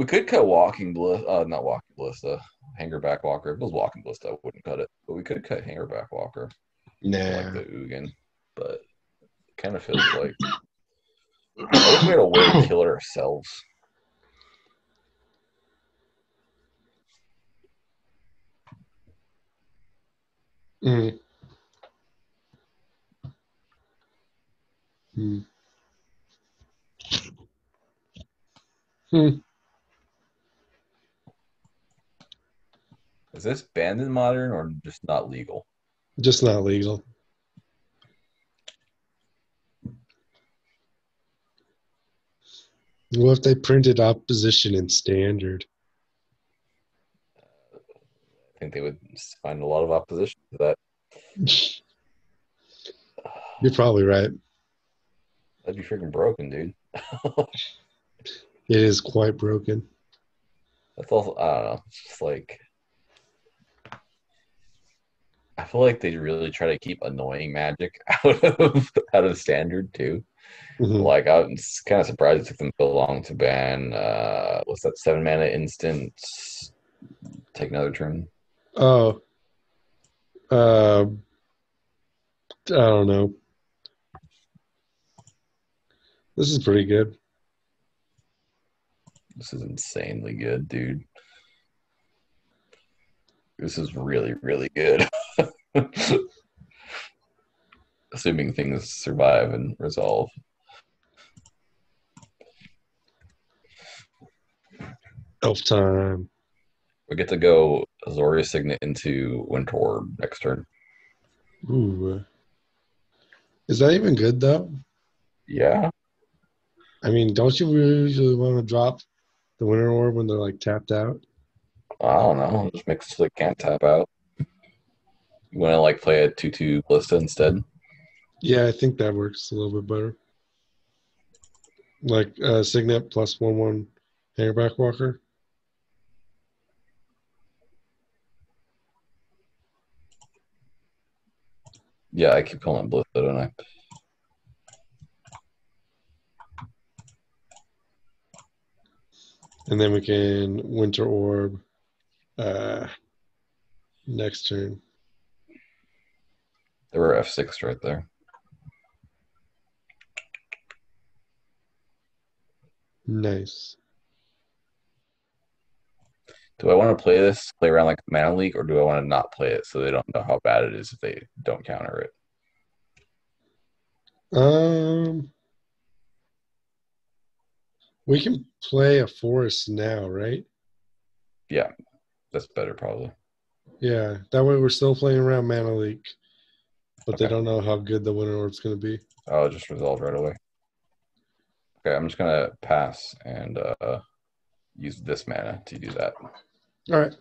We could cut walking bliss. Uh, not walking ballista. Hangerback Walker. If it was walking ballista, I wouldn't cut it. But we could cut Hangerback Walker. Nah. like the Ugin, but it kind of feels like we had a way to kill it ourselves. Mm. Hmm. Hmm. Is this banned in modern or just not legal? Just not legal. What if they printed opposition in standard? I think they would find a lot of opposition to that. You're probably right. That'd be freaking broken, dude. It is quite broken. That's also I don't know. It's just like I feel like they really try to keep annoying magic out of out of standard too. Mhm. Like I'm kind of surprised it took them so long to ban uh what's that seven mana instant take another turn. Oh. Uh, I don't know. This is pretty good. This is insanely good, dude. This is really, really good. Assuming things survive and resolve. Elf time. We get to go Azorius Signet into Winter Orb next turn. Ooh. Is that even good though? Yeah. I mean, don't you usually want to drop the winter orb when they're like tapped out? I don't know. Just make it so they can't tap out. You want to like play a 2 2 Ballista instead? Yeah, I think that works a little bit better. Like uh, Signet plus one one Hangerback Walker. Yeah, I keep calling it Ballista, don't I? And then we can Winter Orb uh, next turn. There were F6 right there. Nice. Do I want to play this, play around like Mana Leak, or do I want to not play it so they don't know how bad it is if they don't counter it? Um, we can play a forest now, right? That's better, probably. Yeah, that way we're still playing around Mana Leak, but they don't know how good the Winter Orb's going to be. Oh, just resolve right away. Okay, I'm just gonna pass and uh, use this mana to do that. All right.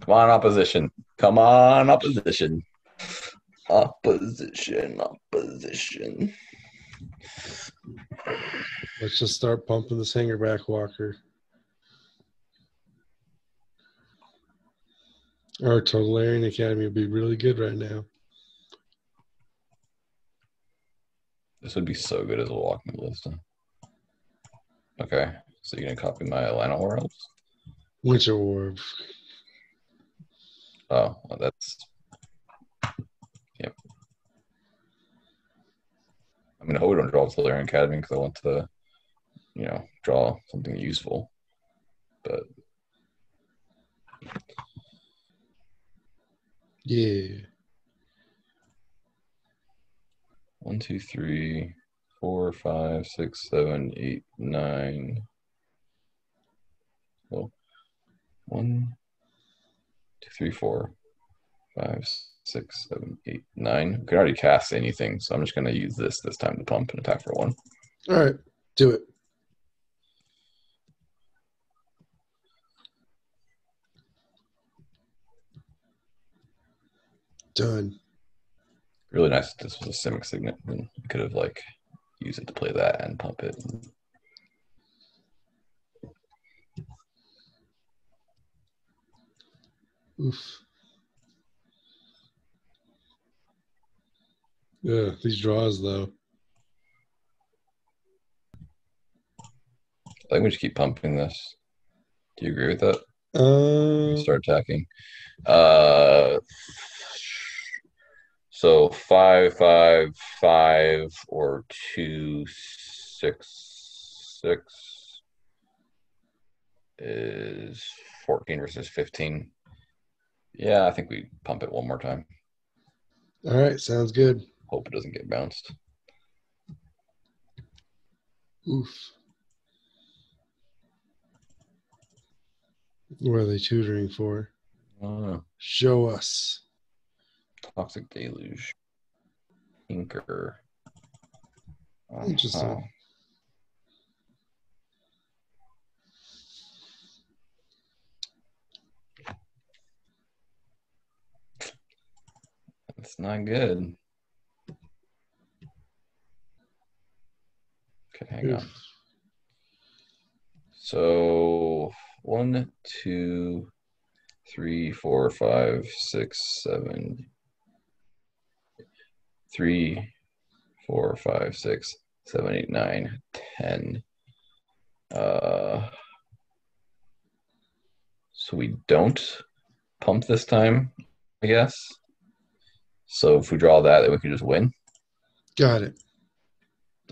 Come on, opposition. Come on, opposition. Opposition, opposition. Let's just start pumping this Hangerback Walker. Our Tolarian Academy would be really good right now. This would be so good as a walking list. Okay, so you're gonna copy my Atlanta Worlds? Winter Orb. Oh, well, that's. Yep. I mean, I hope we don't draw Tolarian Academy because I want to, you know, draw something useful. But Yeah. one, two, three, four, five, six, seven, eight, nine. Well, one, two, three, four, five, six, seven, eight, nine. We can already cast anything, so I'm just gonna use this this time to pump and attack for one. All right. Do it. Done. Really nice. This was a Simic Signet, and we could have like used it to play that and pump it. Oof. Yeah, these draws though. I think we just keep pumping this. Do you agree with that? Um, Start attacking. Uh, so five, five, five, or two, six, six is fourteen versus fifteen. Yeah, I think we pump it one more time. all right, sounds good. Hope it doesn't get bounced. Oof. What are they tutoring for? Show us. Toxic deluge. Inker. Interesting. Uh-huh. That's not good. Okay, hang on. So one, two, three, four, five, six, seven, three, four, five, six, seven, eight, nine, ten. Uh, so we don't pump this time, I guess. So if we draw that, then we can just win. Got it.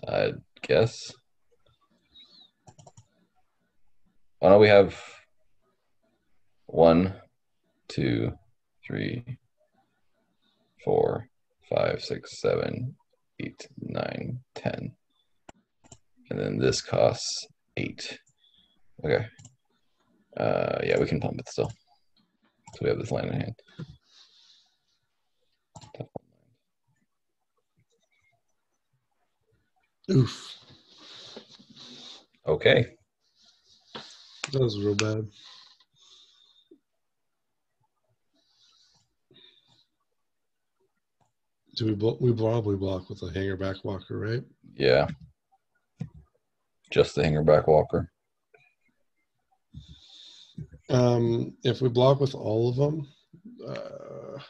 I guess. Why don't we have one, two, three, four, five, six, seven, eight, nine, ten. And then this costs eight. Okay. Uh yeah, we can pump it still. So we have this land in hand. Oof. Okay. That was real bad. Do we blo- we probably block with a Hangerback Walker, right? Yeah. Just the Hangerback Walker. Um, if we block with all of them, uh,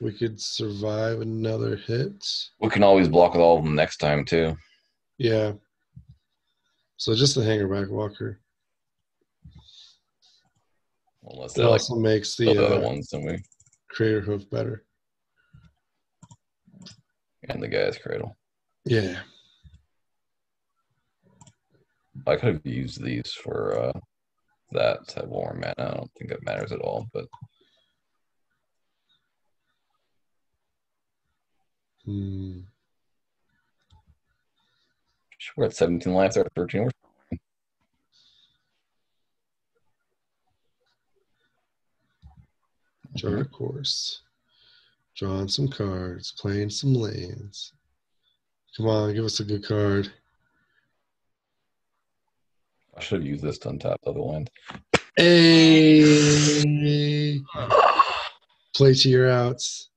we could survive another hit. We can always block with all of them next time too. Yeah. So just the Hangerback Walker. Unless It they like also makes the the other uh, ones than we creator hoof better. And the Gaea's Cradle. Yeah. I could have used these for uh that to have more mana. I don't think that matters at all, but Hmm. we're at 17 lives or 13. We're Chart a course. Drawing some cards, playing some lands. Come on, give us a good card. I should have used this to untap the other land. Hey! Play to your outs.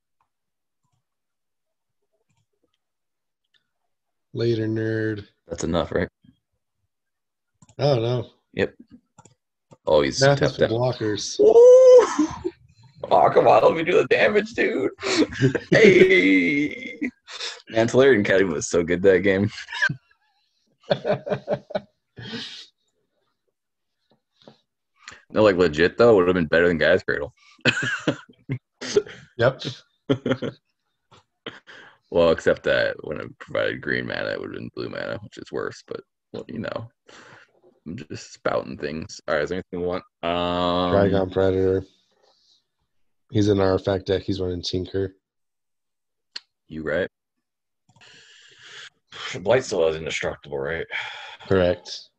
Later, nerd. That's enough, right? I don't know. Oh, he's Math is tapped out. blockers. Come on, let me do the damage, dude. hey, man, Tolarian Academy was so good that game. No, like legit though, would have been better than Gaea's Cradle. yep. Well, except that when it provided green mana, it would have been blue mana, which is worse. But well, you know, I'm just spouting things. All right, is there anything you want? Um, Dragon Predator. He's in our effect deck. He's running Tinker. You right? Blightsteel is indestructible, right? Correct.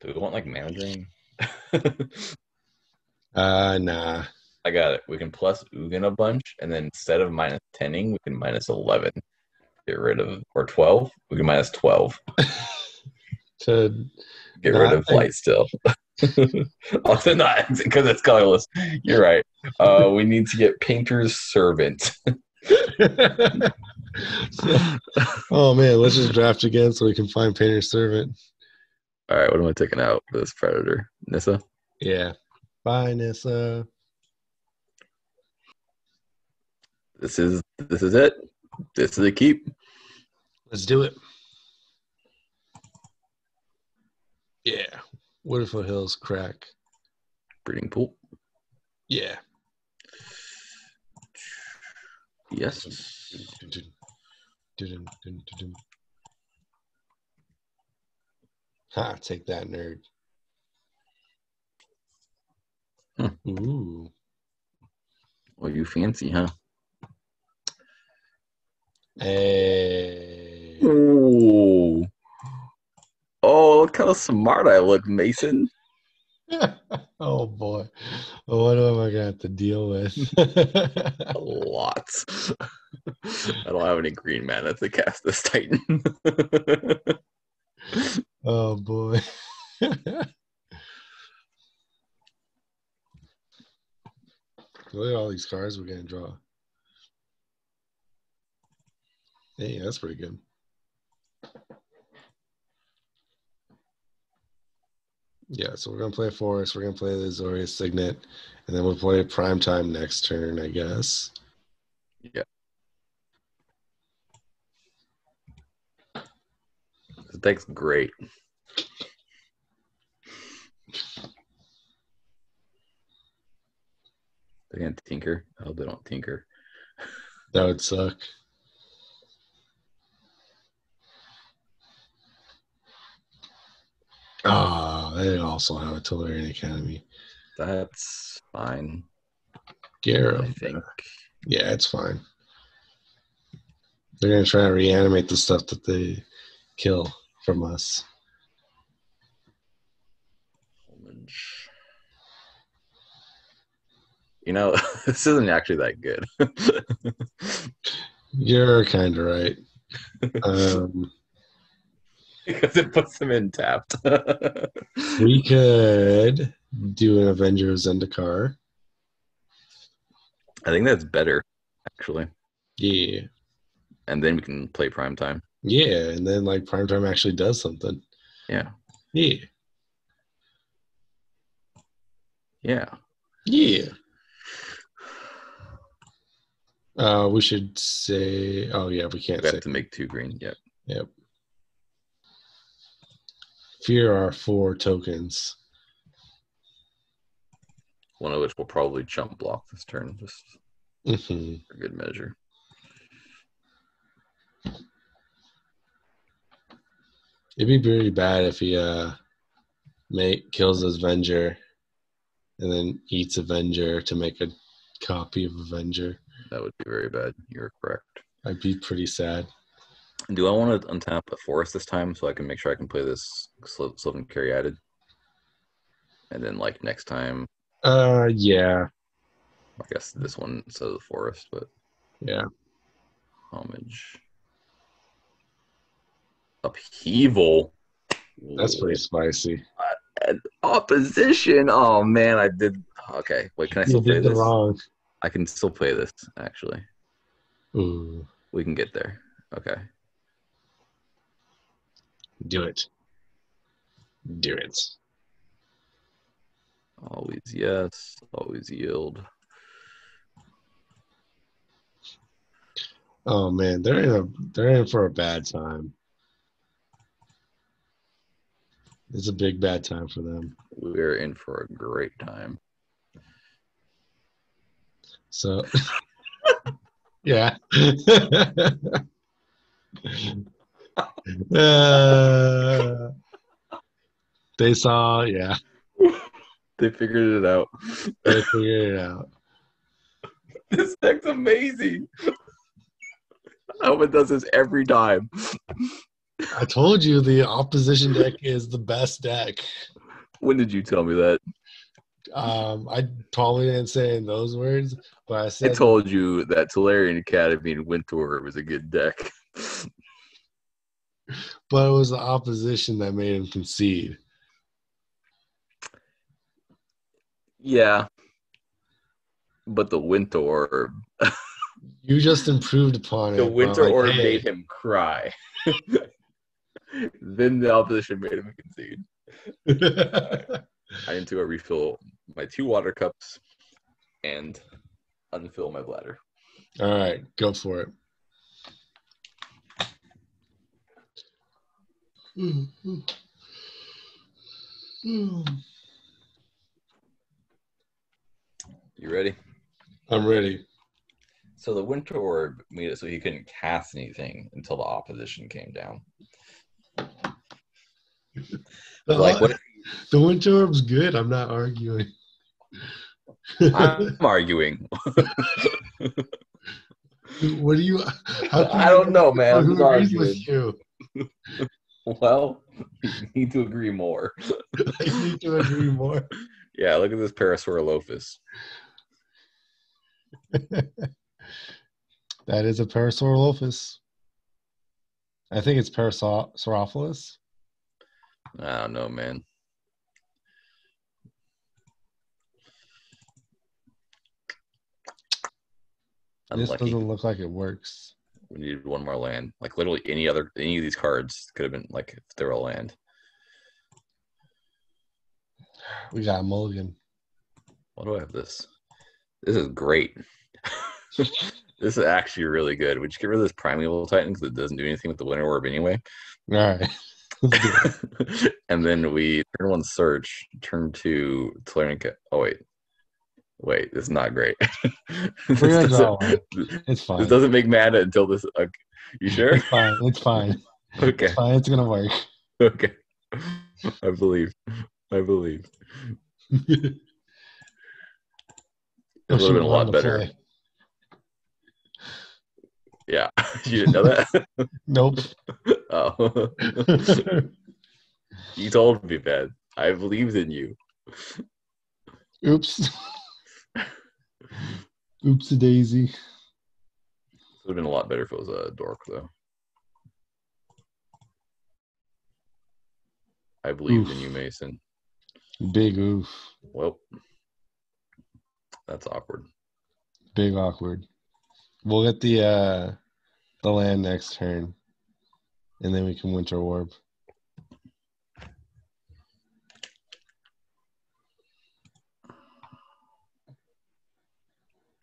Do we want like mana drain? Uh, nah. I got it. We can plus Ugin a bunch, and then instead of minus 10ing, we can minus 11. Get rid of, or 12. We can minus 12. To Get rid of Blightsteel. also, not because it's colorless. You're right. Uh, we need to get Painter's Servant. oh man, let's just draft again so we can find Painter's Servant. All right, what am I taking out for this Predator? Nissa? Yeah. Bye, Nissa. This is this is it. This is a keep. Let's do it. Wooded Foothills crack. Breeding pool. Yeah. Yes. Ha, take that, nerd. Hmm. Ooh. Well, you fancy, huh? Hey. Ooh. Oh, look how smart I look, Mason. oh boy. What am I gonna have to deal with? Lots. I don't have any green mana to cast this Titan. oh boy. Look at all these cards we're gonna draw. Hey, that's pretty good. Yeah, so we're gonna play Forest, we're gonna play the Azorius Signet, and then we'll play Prime Time next turn, I guess. yeah. This deck's great. They're gonna tinker. I hope they don't tinker. That would suck. Ah, they also have a Tolarian Academy. That's fine. I Garrow. think. Yeah, it's fine. They're gonna try to reanimate the stuff that they kill from us. You know, this isn't actually that good. You're kind of right. Um, because it puts them in tapped. we could do an Avenger of Zendikar. I think that's better, actually. Yeah, And then we can play prime time. yeah, and then like Primetime actually does something. Yeah. Yeah, Yeah. yeah. Uh, we should say. Oh yeah, we can't We say. have to make two green. Yep. Yep. Fear are four tokens. One of which will probably jump block this turn, just hmm for good measure. It'd be pretty bad if he uh make kills his Avenger and then eats Avenger to make a copy of Avenger. That would be very bad. You're correct. I'd be pretty sad. Do I want to untap a forest this time so I can make sure I can play this Sl- Sylvan Caryatid? And then, like, next time, Uh yeah. I guess this one instead of the forest, but Yeah. homage. Upheaval. That's pretty spicy. And opposition. Oh man, I did. Okay, wait. Can I You still play did the this? wrong. I can still play this. Actually, Ooh. we can get there. Okay. Do it. Do it. Always yes. Always yield. Oh man, they're in a they're in for a bad time. It's a big bad time for them. We're in for a great time. So yeah. Uh, they saw, yeah, They figured it out. they figured it out. this deck's amazing. I hope it does this every time. I told you the opposition deck is the best deck. When did you tell me that? Um, I probably didn't say in those words, but I said I told you that Tolarian Academy and Winter Orb was a good deck. But it was the opposition that made him concede. Yeah. But the Winter Orb You just improved upon it. the Winter like, Orb hey, made him cry. then the opposition made him concede. I need to go refill my two water cups and unfill my bladder. All right, go for it. Mm-hmm. Mm-hmm. Mm-hmm. You ready? I'm ready. So the Winter Orb made it so he couldn't cast anything until the opposition came down. The, Like what? the winter orb's good. I'm not arguing. I'm arguing. what do you? How I don't know, man. I'm Who agrees arguing. with you? Well, you need to agree more. I need to agree more. Yeah, look at this Parasaurolophus. That is a Parasaurolophus. I think it's Parasaurolophus. I don't know, man. This doesn't look like it works. We needed one more land. Like literally any other any of these cards could have been like if they were a land. We got a mulligan. Why do I have this? This is great. this is actually really good. We just get rid of this primeval titan because it doesn't do anything with the winter orb anyway. All right. Let's do it. and then we turn one search, turn two Tolarian. Ca- Oh wait, wait, this is not great. this, doesn't. It's fine. this doesn't make mana until this. You sure? It's fine. It's fine. Okay, It's fine. It's gonna work. okay. I believe. I believe. It would have been a lot better. Yeah, you didn't know that. Nope. oh, you told me, man. I believed in you. Oops. Oops a daisy. It would have been a lot better if it was a dork, though. I believed in you, Mason. Big oof. Well, that's awkward. Big awkward. We'll get the uh the land next turn. And then we can winter orb.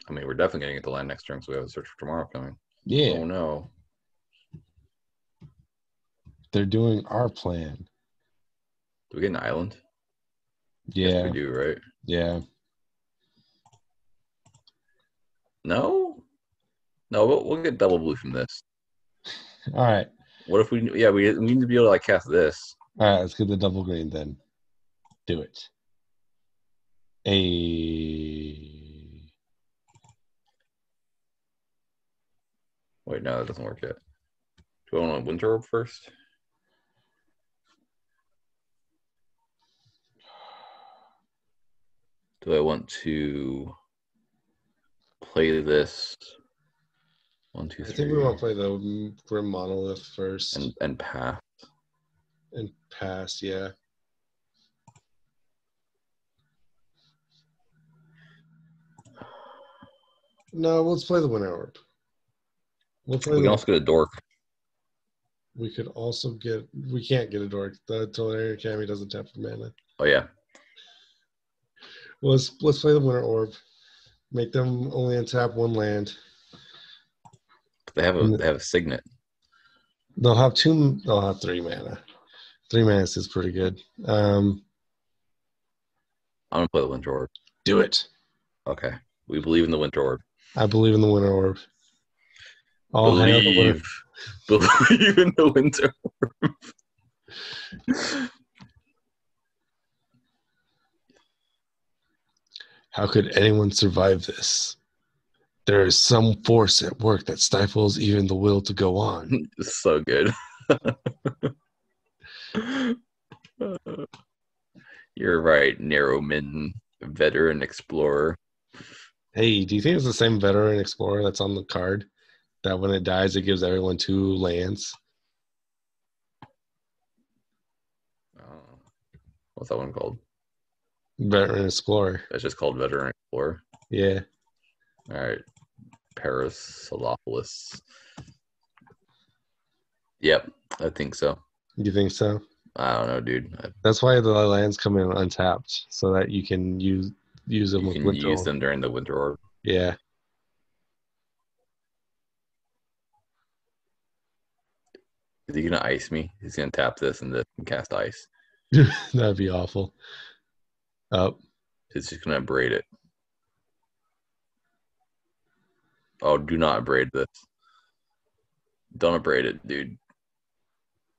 I mean, we're definitely going to get the land next turn, so we have a search for tomorrow coming. Yeah. Oh no! They're doing our plan. Do we get an island? Yes, Yeah. we do, right? Yeah. No, no. We'll, we'll get double blue from this. All right. What if we? Yeah, we, we need to be able to like cast this. All right, let's get the double green then. Do it. A Wait, no, that doesn't work yet. Do I want a winter orb first? Do I want to play this? One, two, I think we want to play the Grim Monolith first and, and pass. and pass. pass, yeah. No, let's play the Winter Orb. We'll We the, can also get a dork. we could also get we can't get a dork. The Tolarian Academy doesn't tap for mana. Oh yeah, Well, let's let's play the Winter Orb. Make them only untap one land. they have a And they have a signet. They'll have two. They'll have three mana. Three mana is pretty good. Um, I'm gonna play the winter orb. do it. Okay, we believe in the winter orb. I believe in the Winter Orb. All hail the winter. believe, believe in the winter. How could anyone survive this? There is some force at work that stifles even the will to go on. It's so good. You're right, Narrowman, veteran explorer. Hey, do you think it's the same veteran explorer that's on the card? That when it dies, it gives everyone two lands. Oh, what's that one called? Veteran explorer. That's just called veteran explorer. Yeah. All right, Parasolopolis. Yep, I think so. You think so? I don't know, dude. I, That's why the lands come in untapped, so that you can use use them you can winter. use Orb. them during the winter orb. Yeah. Is he gonna ice me? He's gonna tap this and this and cast ice. That'd be awful. Oh, It's just gonna braid it. Oh, do not braid this. Don't braid it, dude.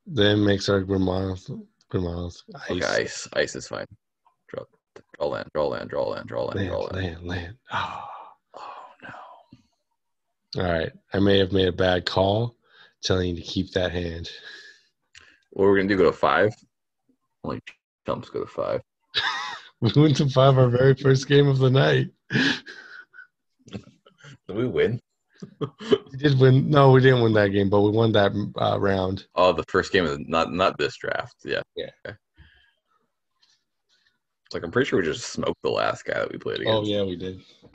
then makes our Grimanos. Grimanos ice. Okay, ice. Ice is fine. Draw, draw land, draw land, draw land, draw land, Land, draw land. land, land. Oh. Oh no. All right. I may have made a bad call telling you to keep that hand. What we're gonna do? Go to five. Only chumps go to five. We went to five our very first game of the night. Did we win? We did win. No, we didn't win that game, but we won that uh, round. Oh, the first game of the, not not this draft. Yeah. Yeah. Okay. It's like I'm pretty sure we just smoked the last guy that we played against. Oh yeah, we did.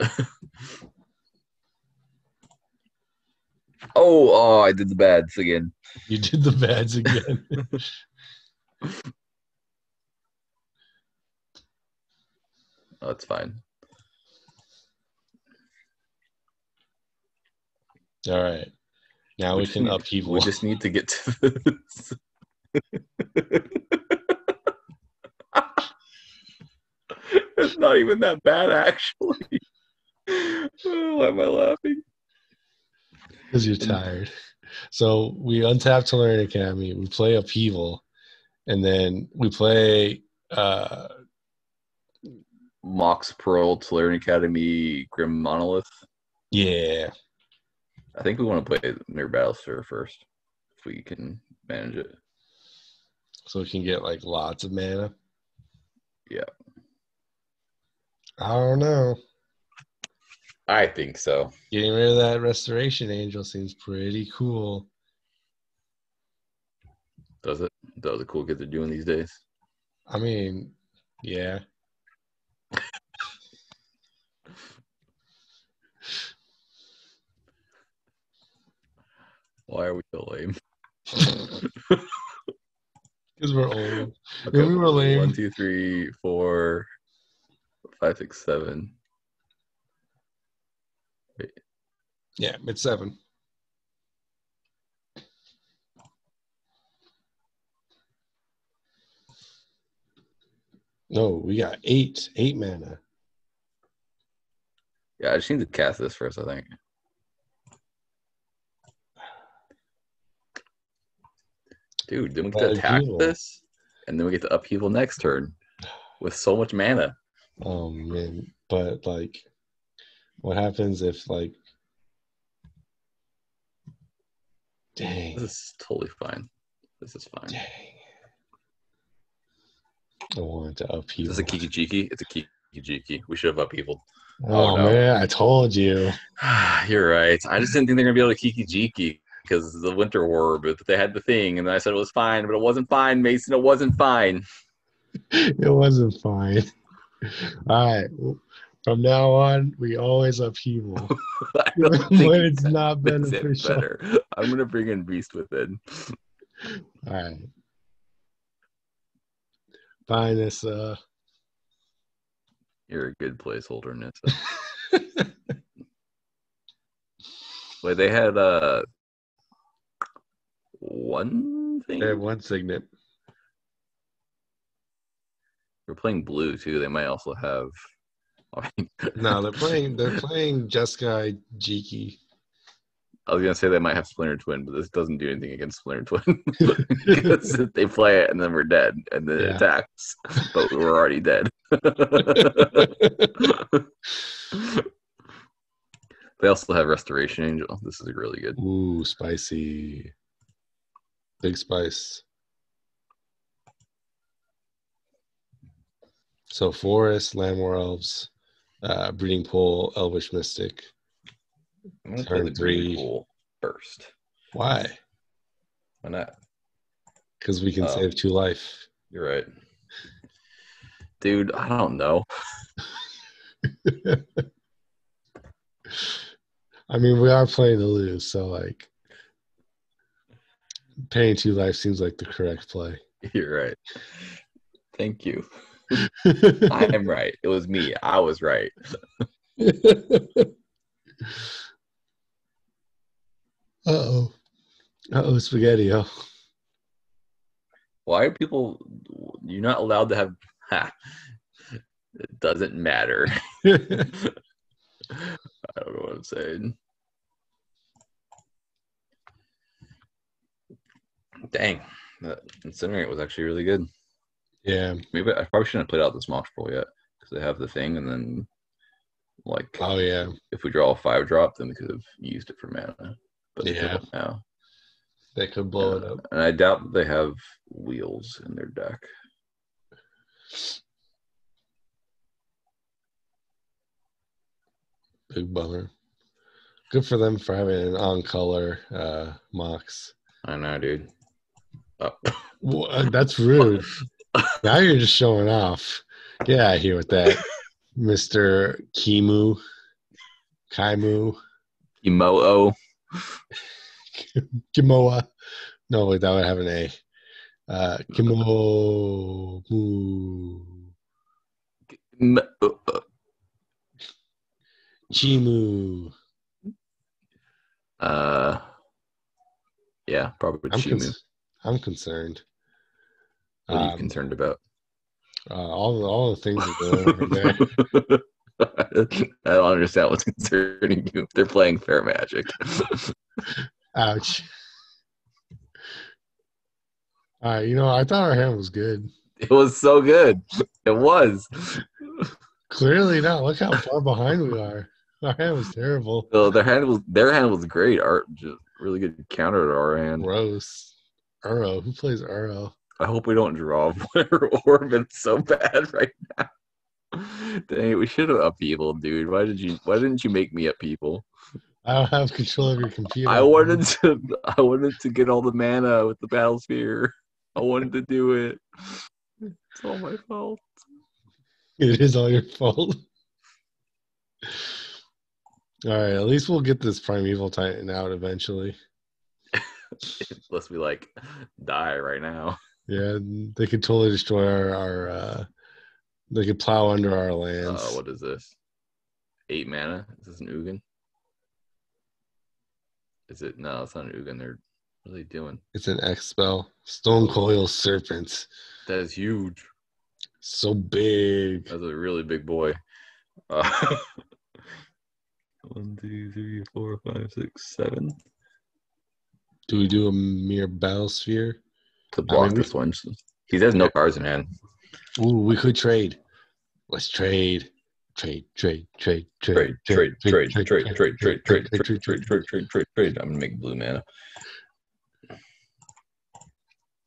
Oh, oh, I did the bads again. You did the bads again. Oh, it's fine. All right. Now we, just can need- upheaval. We just need to get to this. it's not even that bad, actually. Oh, why am I laughing? Because you're tired. So we untap Tolarian Academy. We play upheaval, and then we play. uh Mox Pearl, Tolarian Academy, Grim Monolith. Yeah, I think we want to play Myr Battlesphere first, if we can manage it. so we can get like lots of mana. Yeah. I don't know. I think so. Getting rid of that restoration angel seems pretty cool. Does it? Those are cool kids are doing these days. I mean, yeah. Why are we so lame? Because we're old. Okay, we were lame. One, two, three, four, five, six, seven. Yeah, mid seven. No, we got eight, eight mana. Yeah, I just need to cast this first, I think. Dude, then we get to attack upheaval. this, and then we get to upheaval next turn with so much mana. Um, oh man, but like, what happens if like? Dang, This is totally fine. This is fine. dang! I wanted to Is upheaval. this a Kiki Jiki? It's a Kiki Jiki. We should have upheavaled. Oh, Oh, no. man, I told you. You're right. I just didn't think they're gonna be able to Kiki Jiki because the Winter Orb, but they had the thing, and then I said it was fine, but it wasn't fine, Mason. It wasn't fine. it wasn't fine. All right. From now on, we always upheaval I don't when think it's not makes it beneficial. better. I'm gonna bring in Beast Within. All right. Fine. This. Uh. You're a good placeholder, Nissa. Wait, they had uh one thing. They have one signet. We're playing blue too. They might also have. I mean, No, they're playing. They're playing Jeskai Jiki. I was gonna say they might have Splinter Twin, but this doesn't do anything against Splinter Twin because they play it and then we're dead, and then it attacks, but we're already dead. they also have Restoration Angel. This is really good. Ooh, spicy. Big spice. So forest, Llanowar Elves, uh, breeding pool, elvish mystic. I'm gonna play the three. pool first. Why? Why not? Because we can Oh. save two life. You're right, dude. I don't know. I mean, we are playing to lose, so like paying two life seems like the correct play. You're right. Thank you. I am right. It was me. I was right. Uh oh. Uh oh, spaghetti. Oh. Why are people? You're not allowed to have. Ha, it doesn't matter. I don't know what I'm saying. Dang, that incinerate was actually really good. Yeah. Maybe I probably shouldn't have played out this mox roll yet because they have the thing, and then like Oh yeah. if we draw a five drop, then we could have used it for mana. But Yeah. don't now. They could blow it up. And I doubt that they have wheels in their deck. Big bummer. Good for them for having an on color uh Mox. I know, dude. Oh. Well, that's rude. now you're just showing off. Get out of here with that, Mister Kimu, Kaimu, Emo Kimoa. No, wait, that would have an A. Uh, Kimo, M- uh, uh, Chimu. Uh, yeah, probably I'm, Chimu. cons- I'm concerned. What are you Um, concerned about? uh, all the all the things are going over there. I don't understand what's concerning you. They're playing fair magic. Ouch. Right, you know, I thought our hand was good. it was so good. It was. Clearly not. Look how far behind we are. Our hand was terrible. So their hand was their hand was great. Art just really good counter to our hand. Gross. Uro. Who plays Uro? I hope we don't draw Orban so bad right now. Dang, it, we should have up people, dude. Why did you? Why didn't you make me up people? I don't have control of your computer. I wanted to. I wanted to get all the mana with the battle sphere. I wanted to do it. It's all my fault. It is all your fault. All right, at least we'll get this primeval titan out eventually. Unless we like die right now. Yeah, they could totally destroy our, our uh they could plow under our Uh, lands. what is this? Eight mana. Is this an Ugin? Is it? No, it's not an Ugin. They're what are they doing? It's an X spell. Stone coil serpent. That is huge. So big. That's a really big boy. Uh, one, two, three, four, five, six, seven. Do we do a Myr Battlesphere? To block mean, this one. He has no cards in hand. Ooh, we could trade. Let's trade. Trade, trade, trade, Trade, trade, trade, trade, trade, trade, trade, trade, trade, trade, trade, trade, trade, trade. I'm gonna make blue mana.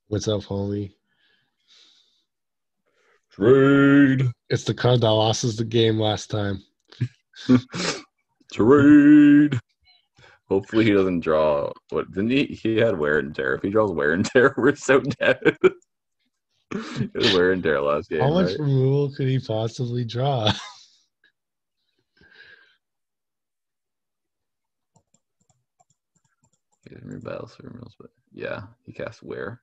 What's up, homie? Trade. It's the card that lost us the game last time. Trade. Hopefully he doesn't draw. What didn't he? He had wear and tear. If he draws wear and tear, we're so dead. it was wear and tear last game. How much right? removal could he possibly draw? He doesn't remove battles for removals, but yeah, he casts wear,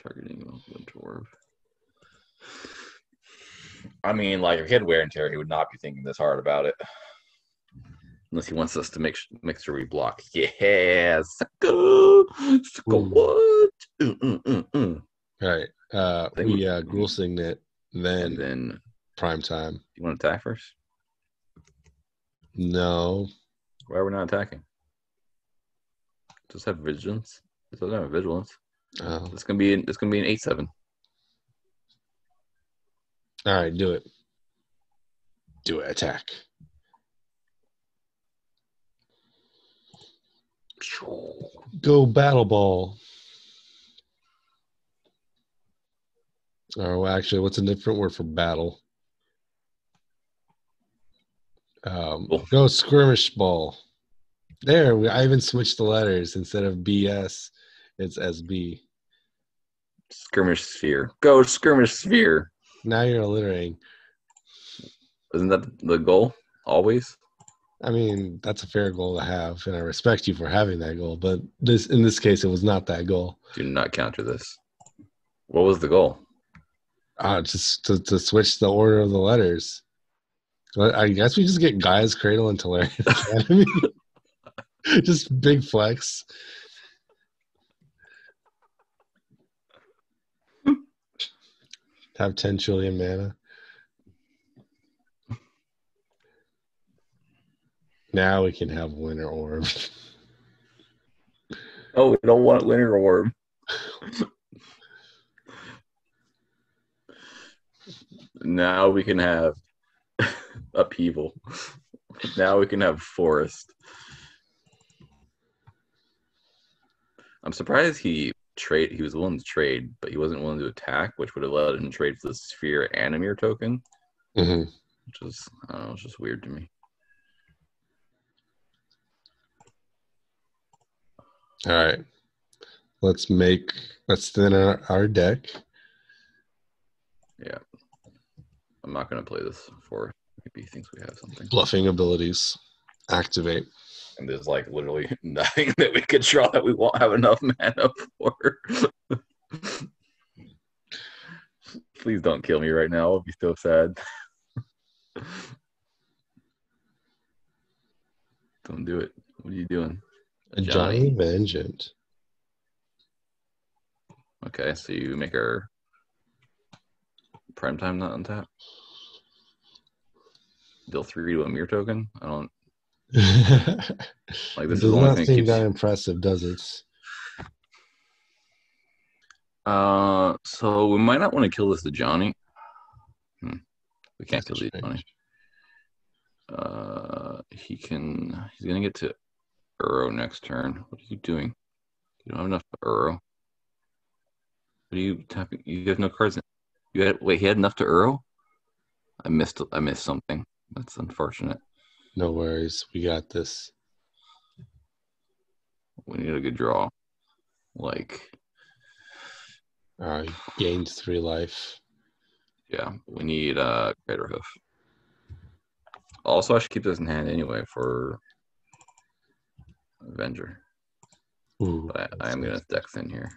targeting Winter Orb. I mean, like if he had wear and tear, he would not be thinking this hard about it. Unless he wants us to make make sure we block. Yeah, sucker, sucker Ooh. what? Mm, mm, mm, mm. All right. Uh, we uh, Ghoul Signet, And then then prime time. you want to attack first? No. Why are we not attacking? Just have vigilance. It doesn't have vigilance. Oh. It's gonna be. It's gonna be an eight seven. All right, do it. Do it. Attack. Go battle ball. Oh, actually, what's a different word for battle? Um, Cool. go skirmish ball. There, we, I even switched the letters instead of BS. It's SB. Skirmish sphere. Go skirmish sphere. Now you're alliterating. Isn't that the goal always? I mean, that's a fair goal to have, and I respect you for having that goal. But this, in this case, it was not that goal. Do not counter this. What was the goal? Uh, just to, to switch the order of the letters. I guess we just get Gaea's Cradle and Tolarian Academy. just big flex. have 10 trillion mana. Now we can have Winter Orb. Oh, we don't want Winter Orb. now we can have upheaval. Now we can have forest. I'm surprised he trade. He was willing to trade, but he wasn't willing to attack, which would have let him trade for the Sphere and Amir token, hmm which is I don't know, it's just weird to me. All right. Let's make, let's thin our, our deck. Yeah, I'm not gonna play this for. Maybe he thinks we have something. Bluffing abilities. Activate. And there's like literally nothing that we could draw that we won't have enough mana for. Please don't kill me right now. I'll be so sad. don't do it. What are you doing? A Johnny. Johnny Vengeant. Okay, so you make our prime time not on tap. Deal three to a Myr token. I don't like this Does is the only not thing that seem keeps that impressive, does it? Uh, so we might not want to kill this to Johnny. Hmm. We can't kill That's the Johnny. Uh, he can. He's gonna get to Uro next turn. What are you doing? You don't have enough to Uro. What are you tapping? You have no cards. In, you had wait. He had enough to Uro. I missed. I missed something. That's unfortunate. No worries. We got this. We need a good draw. Like, Uh, gained three life. yeah, we need uh Crater Hoof. Also, I should keep this in hand anyway for Avenger. Ooh, But I, I am gonna deck thin here.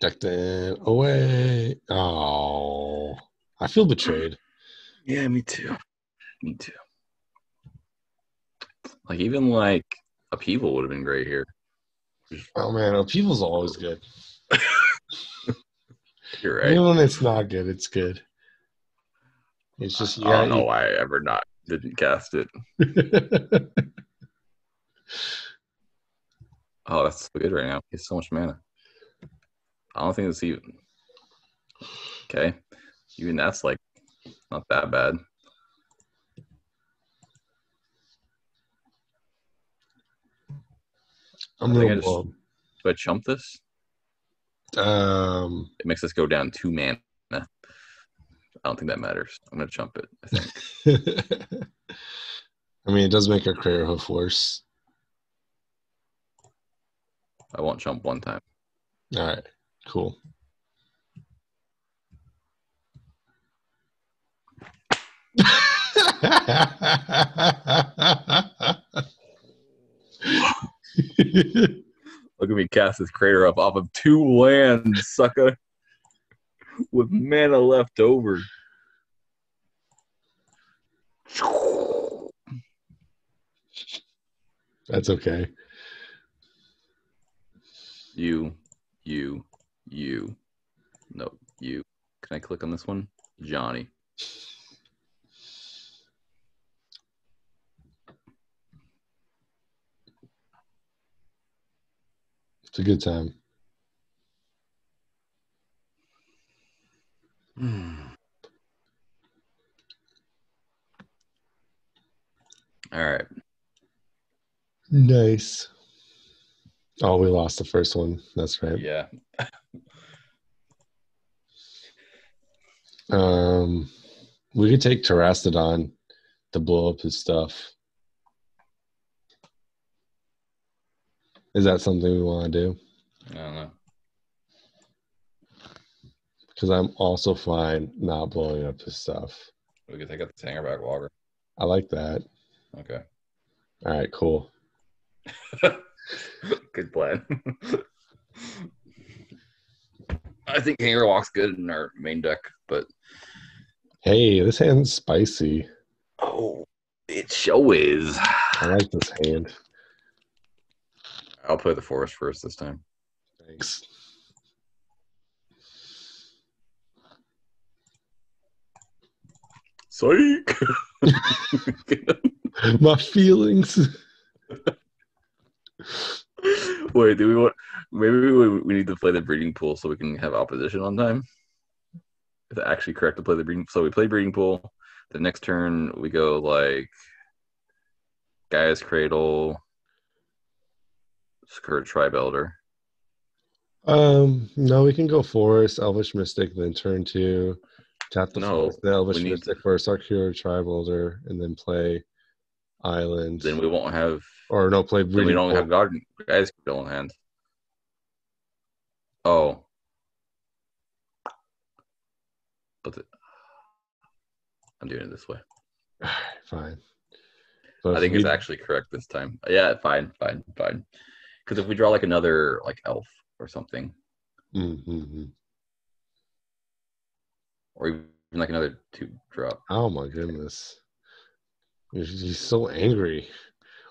decked in away. Oh, I feel betrayed. Yeah, me too. Me too. Like even like upheaval would have been great here. Oh man, upheaval's always good. You're right. Even when it's not good, it's good. It's just I yeah. don't know why I ever not didn't cast it. Oh, that's so good right now. He has so much mana. I don't think it's even okay. Even that's like not that bad. I'm I think gonna I just- Do I chump this? Um, It makes us go down two mana. I don't think that matters. I'm gonna chump it. I think. I mean, it does make our Crater Hoof worse. I won't jump one time. All right, cool. Look at me cast this Crater Hoof off of two lands, sucker. With mana left over. That's okay. You, you, you. No, you. Can I click on this one? Johnny. It's a good time. Hmm. All right. Nice. Oh, we lost the first one. That's right. Yeah. Um, we could take Terastodon to blow up his stuff. Is that something we want to do? I don't know. Because I'm also fine not blowing up his stuff. We could take out the Hangerback Walker. I like that. Okay. All right, cool. good plan. I think Hanger Walk's good in our main deck, but Hey, this hand's spicy. oh, it sure is. I like this hand. I'll play the forest first this time. Thanks. Psych. My feelings. Wait, do we want? Maybe we, we need to play the breeding pool so we can have opposition on time. Is it actually correct to play the breeding? So we play breeding pool. The next turn we go like Gaea's Cradle, Sakura Tribe Elder. Um, no, we can go Forest, Elvish Mystic, then turn to tap the No, Forest, the Elvish Mystic first, Sakura Tribe Elder, and then play Island. Then we won't have. or no, play Then we don't Pool. have Garden guys in hand. Oh. But the, I'm doing it this way. Fine. I think it's actually correct this time. Yeah, fine, fine, fine. Because if we draw like another like elf or something, Mm, mm, mm. or even like another two drop, Oh my goodness. He's so angry.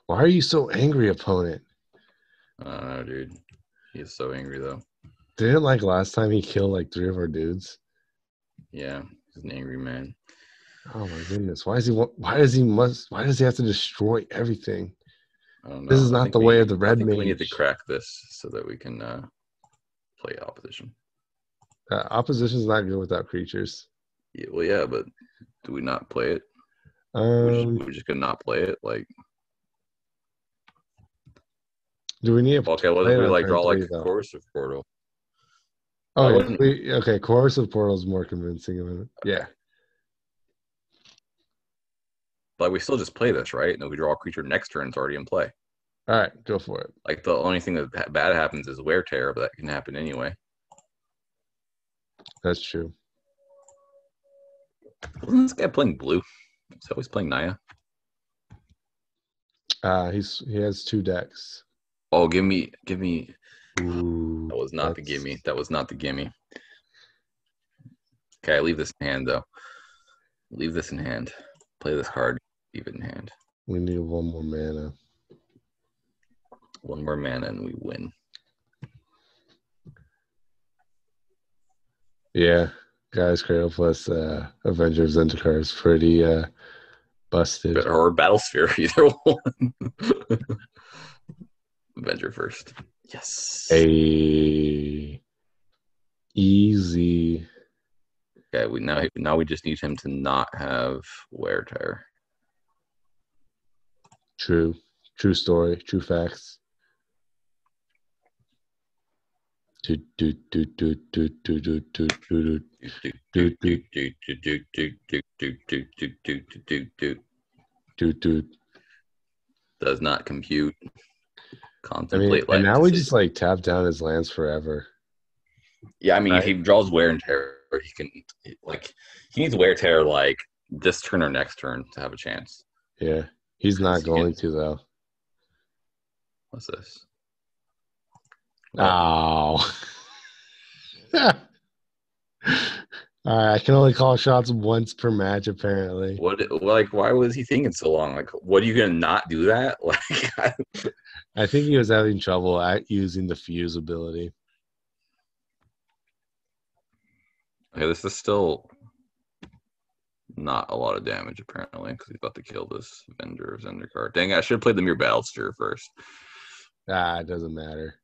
Why are you so angry, opponent? I don't know, dude. He's so angry though. Didn't like last time he killed like three of our dudes. Yeah, he's an angry man. Oh my goodness. Why is he why does he must why does he have to destroy everything? I don't know. This is not the we- way of the red think We need to crack this so that we can uh, play opposition. Uh, opposition's not good without creatures. Yeah, well, yeah, but do we not play it? We just, Um, we just could not play it. Like, do we need a okay, if we like draw like though? coercive portal? Oh, yeah, wouldn't- we- okay. Coercive portal is more convincing of it. Yeah. Like, we still just play this, right? And then we draw a creature next turn. It's already in play. All right, go for it. Like the only thing that bad happens is wear tear, but that can happen anyway. That's true. Wasn't this guy playing blue? So he's always playing Naya. Uh he's he has two decks. Oh, give me, give me. Ooh, That was not the gimme. That was not the gimme. Okay, I leave this in hand though. Leave this in hand. Play this card. Leave it in hand. We need one more mana. One more mana and we win. Yeah, guys, Cradle plus uh, Avengers Zendikar is pretty uh, busted. Or Battlesphere, either one. Avenger first. Yes. A easy. Okay, we now now we just need him to not have wear tire. True, true story, true facts. Does not compute. I mean, Contemplate and now we just like tap down his lands forever. Yeah, I mean, if he draws wear and tear, he can like he needs wear and tear like this turn or next turn to have a chance. Yeah, he's not Because he going can- to though. What's this? Oh. All right, I can only call shots once per match, apparently. What like why was he thinking so long? Like, what are you gonna not do that? Like, I- I think he was having trouble at using the fuse ability. okay, this is still not a lot of damage apparently because he's about to kill this Avenger of Zendikar. Dang, I should have played the Myr Battlesphere first. Ah, it doesn't matter.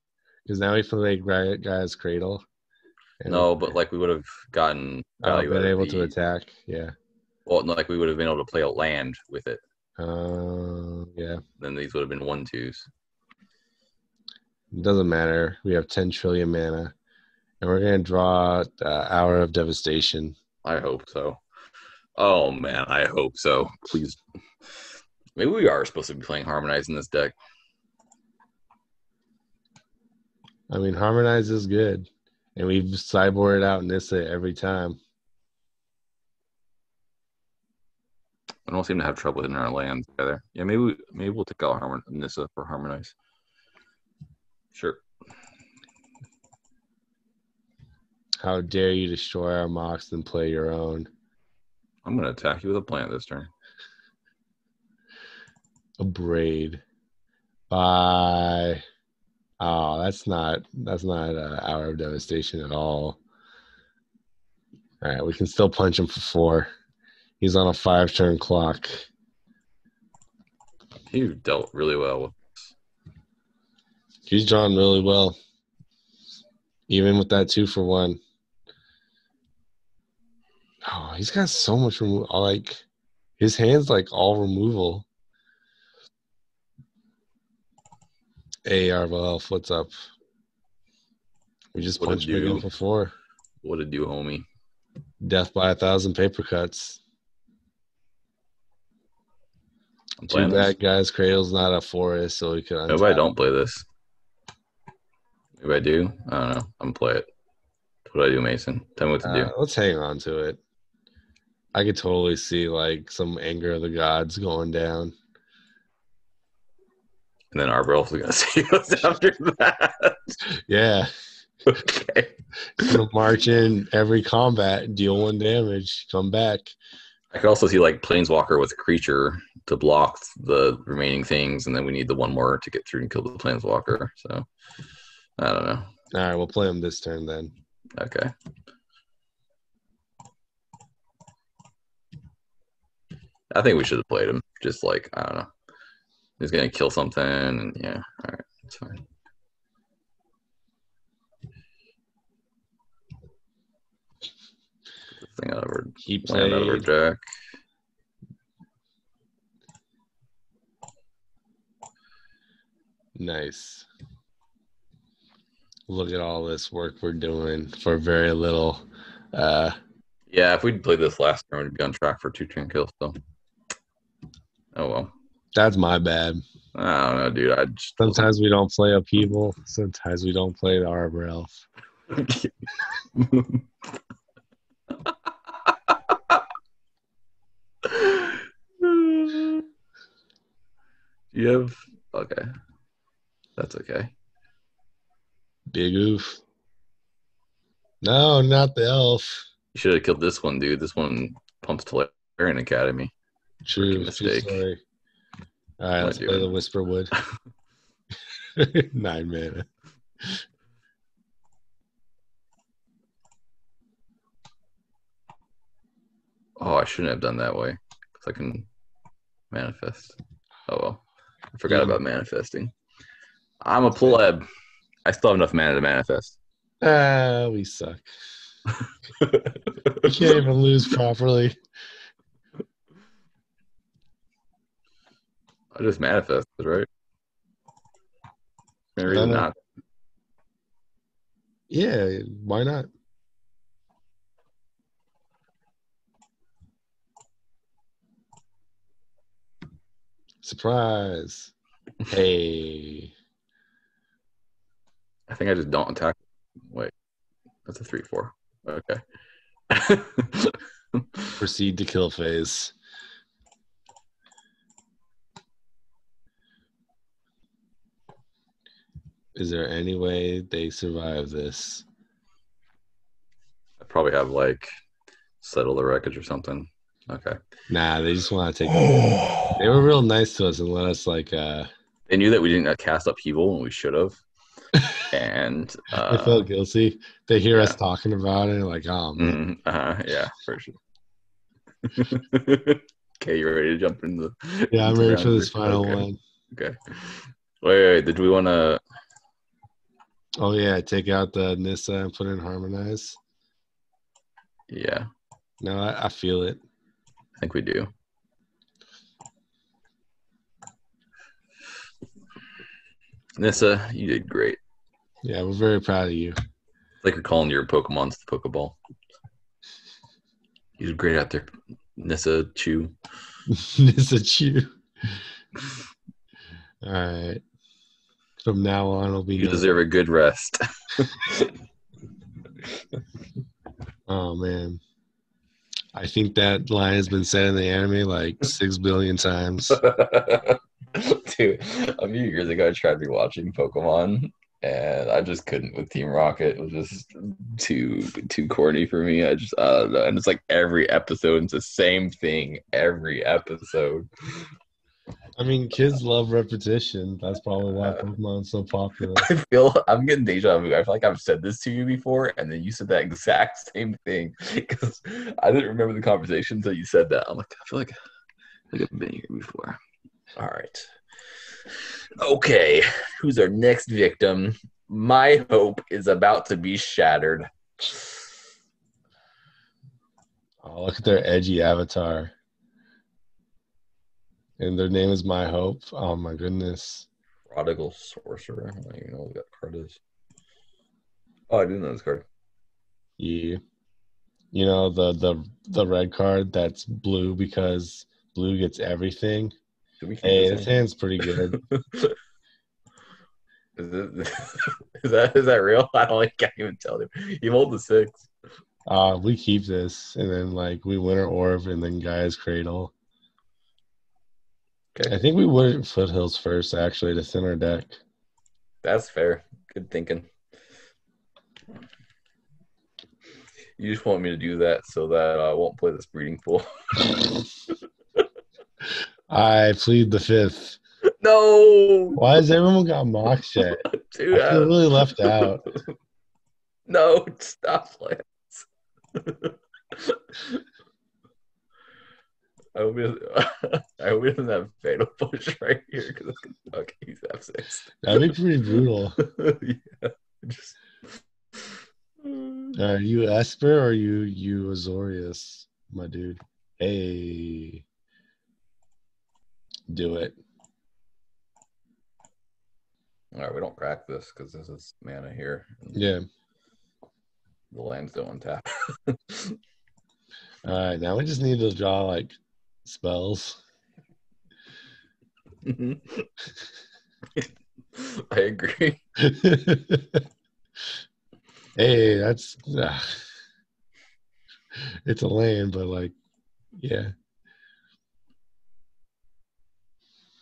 Because now we play Gra- Gaea's Cradle. and No, but like we would have gotten uh, been able to attack. Yeah. Well, like we would have been able to play a land with it. Uh, yeah. Then these would have been one twos. It doesn't matter. We have 10 trillion mana. And we're going to draw uh, Hour of Devastation. I hope so. Oh man, I hope so. Please. Maybe we are supposed to be playing Harmonize in this deck. I mean, Harmonize is good. And we've cyborged out Nissa every time. I don't seem to have trouble in our lands together. Yeah, maybe we, maybe we'll take out Harmon Nissa for Harmonize. Sure. How dare you destroy our mocks and play your own? I'm gonna attack you with a plant this turn. A braid. Bye. Oh, that's not that's not an hour of devastation at all. All right, we can still punch him for four. He's on a five turn clock. He dealt really well He's drawn really well. Even with that two for one. Oh, he's got so much removal. like his hands like all removal. Hey Arvalf, what's up? We just What punched Miguel for four. what to do, homie. Death by a thousand paper cuts. I'm Too playing this. guys. Cradle's not a forest, so we could. Maybe I don't play this. Maybe I do. I don't know. I'm gonna play it. What do I do, Mason? Tell me what to do. Uh, let's hang on to it. I could totally see like some anger of the gods going down. And then Arbel's gonna see us after that. Yeah, okay. gonna march in every combat, deal one damage, come back. I could also see like Planeswalker with creature to block the remaining things, and then we need the one more to get through and kill the Planeswalker. So I don't know. All right, we'll play him this turn then. Okay. I think we should have played him. Just like I don't know. He's gonna kill something, and yeah, all right, it's fine. Thing out of our He land out of our played. deck. Nice. Look at all this work we're doing for very little. Uh, Yeah, if we'd played this last turn, we'd be on track for two turn kills. So, oh well. That's my bad. I don't know, dude. I just Sometimes we don't play upheaval. Sometimes we don't play the Arbor Elf. you have okay. That's okay. Big oof. No, not the elf. You should have killed this one, dude. This one pumps to Tolarian Academy. True, mistake. story. All right, let's play the? Whisperwood. Nine mana. Oh, I shouldn't have done that way. Because I can manifest. Oh well. I forgot Yeah. about manifesting. I'm a pleb. I still have enough mana to manifest. Ah, we suck. We can't even lose properly. I just manifested, right? Reason not? Yeah, why not? Surprise. Hey. I think I just don't attack. Wait, that's a three four. Okay. Proceed to kill phase. Is there any way they survive this? I probably have like settle the wreckage or something. Okay. Nah, they just want to take. They were real nice to us and let us like. uh They knew that we didn't uh, cast upheaval when we should have, and They uh, felt guilty. They hear us talking about it, like, oh man. mhm, uh, yeah, for sure. okay, you ready to jump in the? Yeah, I'm ready for this final Okay, one. Okay. Wait, wait, wait, did we want to? Oh yeah, take out the Nissa and put in Harmonize. Yeah, No, I, I feel it. I think we do. Nissa, you did great. Yeah, we're very proud of you. It's like you're calling your Pokemon's the Pokeball. You did great out there, Nissa Chew. Nissa Chew. All right. From now on, it'll be. You deserve a good rest. Oh man, I think that line has been said in the anime like six billion times. Dude, a few years ago, I tried to be watching Pokemon, and I just couldn't with Team Rocket. It was just too too corny for me. I just I don't know. And it's like every episode, it's the same thing every episode. I mean, kids love repetition. That's probably why Pokemon's so popular. I feel I'm getting deja vu. I feel like I've said this to you before, and then you said that exact same thing because I didn't remember the conversation until you said that. I'm like, I feel like, I feel like I've been here before. All right. Okay, who's our next victim? My hope is about to be shattered. Oh, look at their edgy avatar. And their name is My Hope. Oh my goodness. Prodigal sorcerer. I don't even know what that card is. Oh, I do know this card. Yeah. You know the the the red card that's blue because blue gets everything. Hey, this this hand's pretty good. Is, it, is that is that real? I don't like, can't even tell you. You hold the six. Uh we keep this and then like we winter orb and then Gaea's cradle. Okay. I think we would foothills first actually to thin our deck. That's fair. Good thinking. You just want me to do that so that I won't play this breeding pool. I plead the fifth. no, Why has everyone got mock shit? I dude. feel really left out. No, stop playing. I hope, he doesn't, I hope he doesn't have fatal push right here because fuck. He's F six. That'd be pretty brutal. yeah, just. Are you Esper or are you you Azorius, my dude? Hey, do it. All right, we don't crack this because this is mana here. Yeah. The lands don't untap. All right. Now we just need to draw like spells. I agree. hey, that's ah. it's a land, but like, yeah.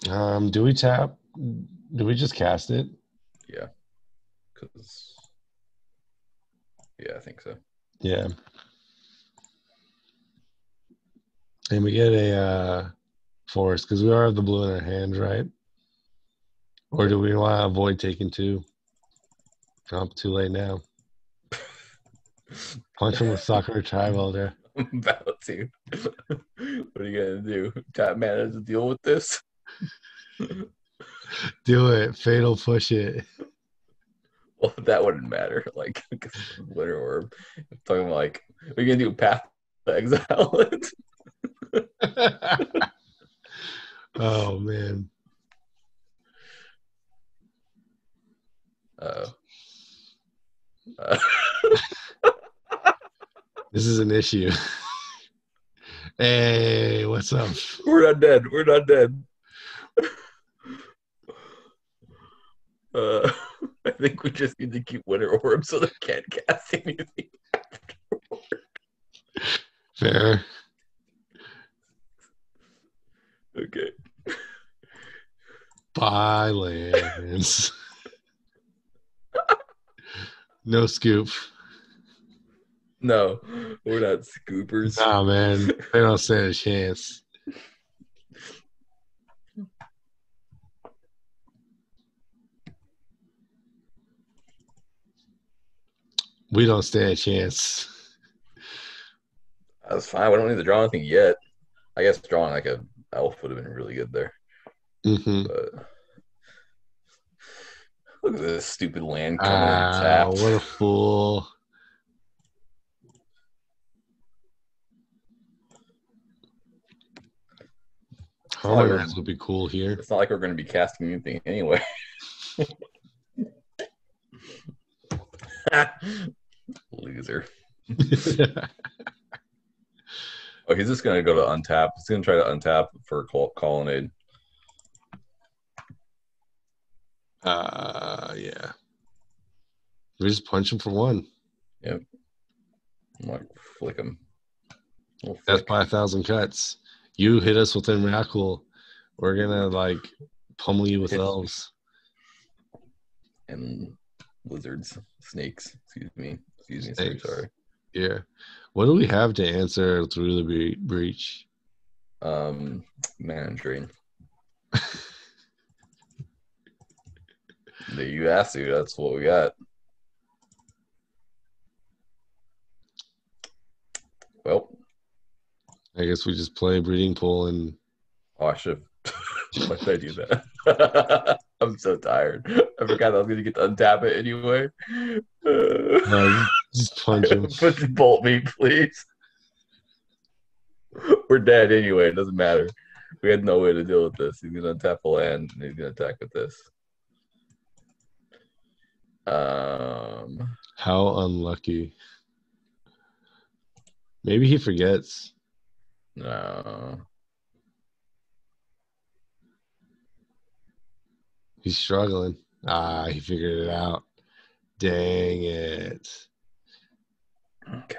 Um, do we tap? Do we just cast it? Yeah, because yeah, I think so. Yeah. And we get a uh, forest because we are the blue in our hands, right? Or do we want to avoid taking two? Oh, too late now. Punch him with Sakura Tribe Elder. I'm about to. what are you gonna do? Tap mana to deal with this? Do it. Fatal push it. Well, that wouldn't matter. Like, of Winter Orb. I'm talking like, we're gonna do Path to Exile it. oh man. Uh, uh, This is an issue. hey, what's up? we're not dead. We're not dead. Uh, I think we just need to keep Winter Orb so they can't cast anything. Fair. Okay. Buy lands. no scoop. No, we're not scoopers. Nah, man. They don't stand a chance. We don't stand a chance. That's fine. We don't need to draw anything yet. I guess drawing like a elf would have been really good there. hmm But look at this stupid land coming in Ah, what a fool. Oh. Holograms would be cool here. It's not like we're going to be casting anything anyway. Loser. Oh, he's just going to go to untap. He's going to try to untap for col- colonnade. uh, yeah. We just punch him for one. I'm like, flick him. That's flick. by a thousand cuts. You hit us with a miracle. We're gonna like pummel you with Hit- elves. and lizards, snakes. Excuse me. Excuse me. Snakes. sorry. Yeah. What do we have to answer through the bre- breach? Um, Mana Drain. You asked to. That's what we got. Well, I guess we just play breeding pool and oh, I should. Why did I do that? I'm so tired. I forgot I was gonna get to untap it anyway. uh, just punch him. Put the bolt me, please. We're dead anyway. It doesn't matter. We had no way to deal with this. He's gonna untap a land and he's gonna attack with this. Um, How unlucky. Maybe he forgets. no. He's struggling. Ah, he figured it out. Dang it. Okay.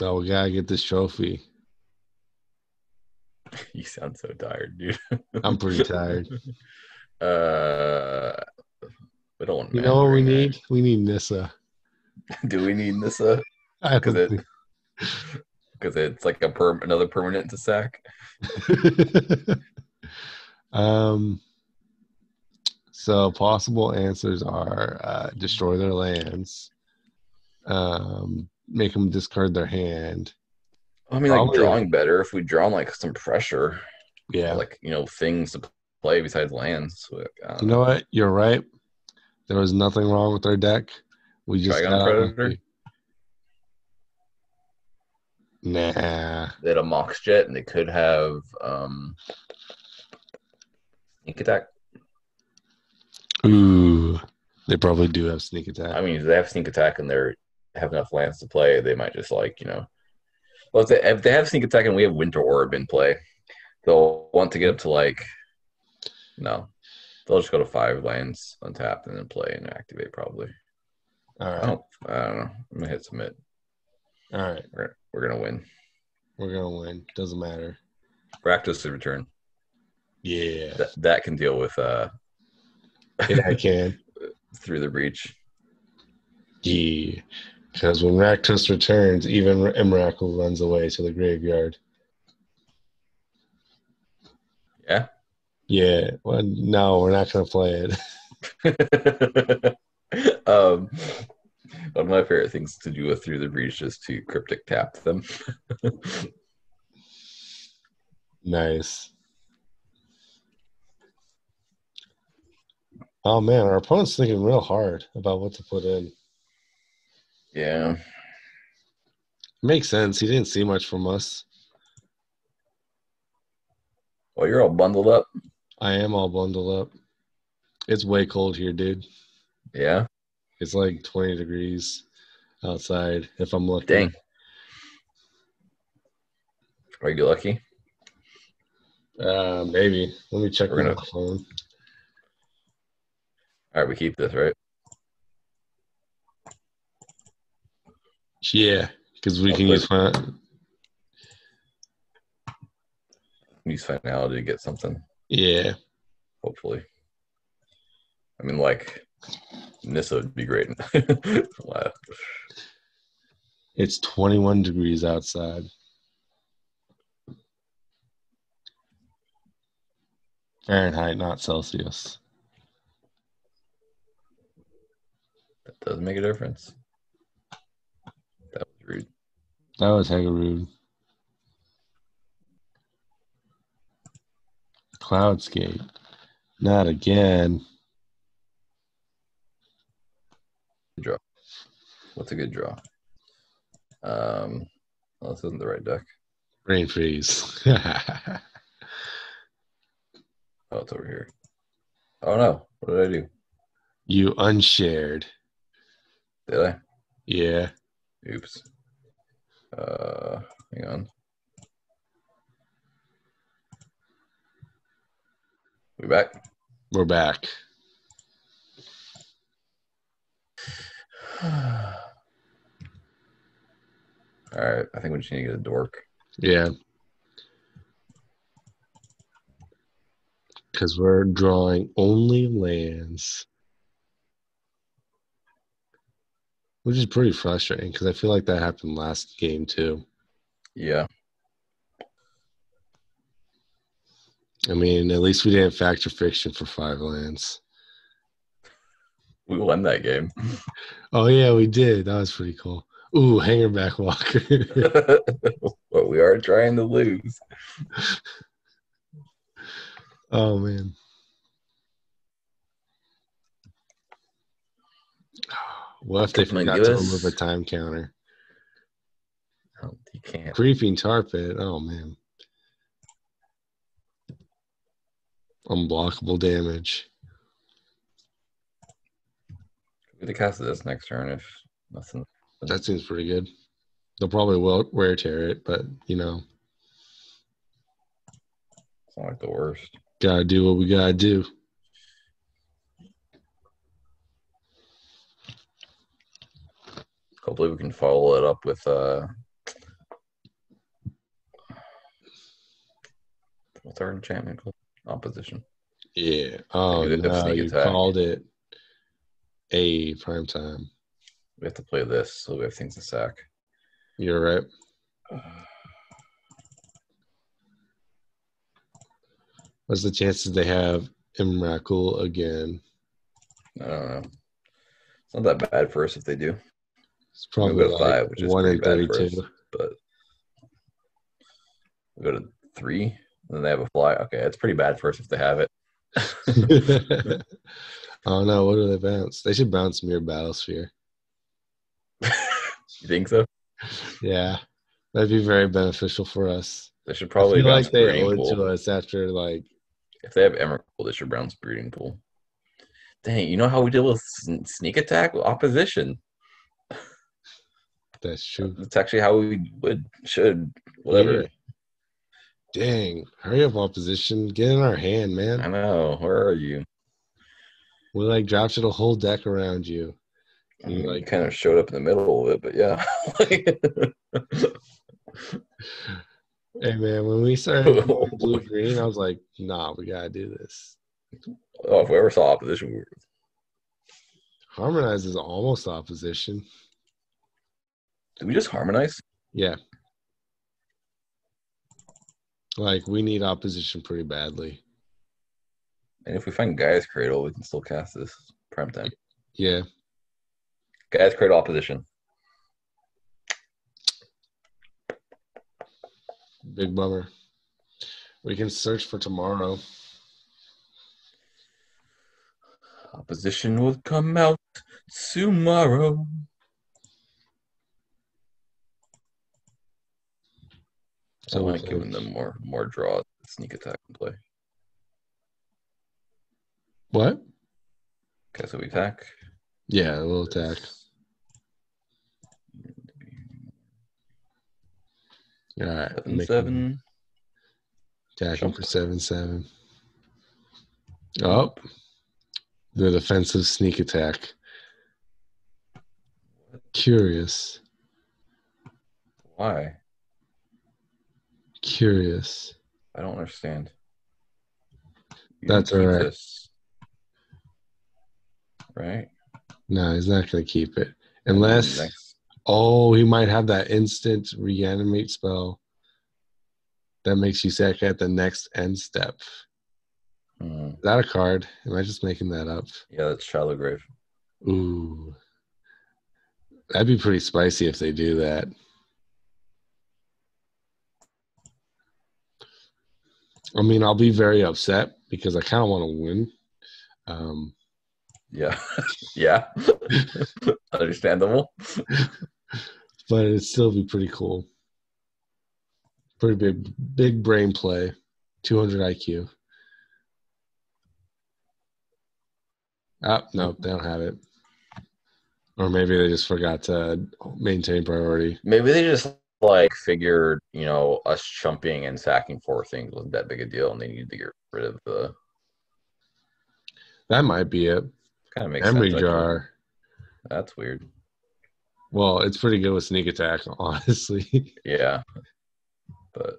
Oh, we gotta get this trophy. You sound so tired, dude. I'm pretty tired. Uh, we don't want. You know what we need? We need Nissa. Do we need Nissa? Because it, because it's like a perm, another permanent to sack. um. So possible answers are uh, destroy their lands, um, make them discard their hand. I mean, like Probably- drawing better if we draw like some pressure, Yeah. like you know things to play besides lands. Like, You know what? You're right. There was nothing wrong with their deck. We just Trigon got Predator? Nah. They had a Mox Jet and they could have um sneak attack. Ooh. They probably do have sneak attack. I mean, if they have sneak attack and they're have enough lands to play, they might just like you know. Well, if they, if they have sneak attack and we have Winter Orb in play, they'll want to get up to like. No, they'll just go to five lands untapped and then play and activate probably. All I don't. I don't know. I'm gonna hit submit. All right. We're we're gonna win. We're gonna win. Doesn't matter. Practice to return. Yeah. That that can deal with uh Yeah, I can. through the breach. Yeah. Because when Rakdos returns, even Emrakul runs away to the graveyard. Yeah. Yeah. Well, no, we're not gonna play it. um, one of my favorite things to do with through the breach is to cryptic tap them. nice. Oh man, our opponent's thinking real hard about what to put in. yeah, Makes sense. He didn't see much from us. well, you're all bundled up. I am all bundled up. It's way cold here, dude. Yeah, It's like 20 degrees outside if I'm lucky. dang. Are you lucky? Uh, maybe. Let me check We're my gonna- phone. All right, we keep this right. Yeah, because we can use fun. Use finality to get something. Yeah. Hopefully. I mean, like Nissa would be great. Wow. It's 21 degrees outside. Fahrenheit, not Celsius. That does make a difference. That was rude. That was hella rude. Cloudscape. Not again. Good draw. What's a good draw? Um, well, this isn't the right deck. Brain freeze. Oh, it's over here. Oh no! What did I do? you unshared. Did I? Yeah. Oops. Uh, hang on. We back? We're back. All right. I think we just need to get a dork. Yeah. Because we're drawing only lands. Which is pretty frustrating because I feel like that happened last game too. Yeah. I mean, at least we didn't Fact or Fiction for five lands. We won that game. Oh yeah, we did. That was pretty cool. Ooh, Hangerback Walker. but we are trying to lose. oh man. What if they forgot to remove a time counter? Oh, you can't. Creeping tar pit. Oh man. Unblockable damage. Could be the cast of this next turn if nothing. That seems pretty good. They'll probably will wear tear it, but you know, It's not like the worst. gotta do what we gotta do. Hopefully, we can follow it up with uh. What's our enchantment called? Opposition. Yeah. Oh no, you attack. called it a prime time. We have to play this, so we have things to sack. You're right. What's the chances they have Emrakul again? I don't know. It's not that bad for us if they do, It's probably go like five, which is one in pretty bad for us. thirty-two. but we go to three, and then they have a fly. Okay, it's pretty bad for us if they have it. I don't know. What do they bounce? They should bounce Myr Battlesphere. You think so? Yeah, that'd be very beneficial for us. They should probably like they owe it to us after like If they have Emerald, they should bounce breeding pool. Dang, you know how we deal with sneak attack opposition. That's true. That's actually how we would should whatever. Yeah. Dang, hurry up, opposition! Get in our hand, man. I know. Where are you? We like dropped a whole deck around you. I mean, Like- kind of showed up in the middle of it, but yeah. Hey man, when we started blue green, I was like, nah, we gotta do this. oh, if we ever saw opposition, we were Harmonize is almost opposition. Did we just harmonize? Yeah. Like we need opposition pretty badly. And if we find Gaea's Cradle, we can still cast this prime time. Yeah. Gaea's Cradle opposition. Big bummer. We can search for tomorrow. Opposition will come out tomorrow. So So we I like giving them more more draw sneak attack and play. What? Okay, so we attack. Yeah, a little attack. All right. Seven seven. Attacking Jump. for seven seven. Oh, the defensive sneak attack. Curious, Why? Curious. I don't understand. You That's keep alright. this, Right? No, he's not going to keep it unless. Next. Oh, he might have that instant reanimate spell that makes you sack at the next end step. Hmm. Is that a card? Am I just making that up? Yeah, that's Shallow Grave. Ooh. That'd be pretty spicy if they do that. I mean, I'll be very upset because I kind of want to win. Um, Yeah. yeah. Understandable. but it'd still be pretty cool. Pretty big, big brain play. 200 IQ. Ah, no, they don't have it. Or maybe they just forgot to maintain priority. Maybe they just like figured, you know, us chumping and sacking four things wasn't that big a deal and they needed to get rid of the That might be it. kind of makes Memory sense. actually. jar. That's weird. Well, it's pretty good with sneak attack, honestly. Yeah. But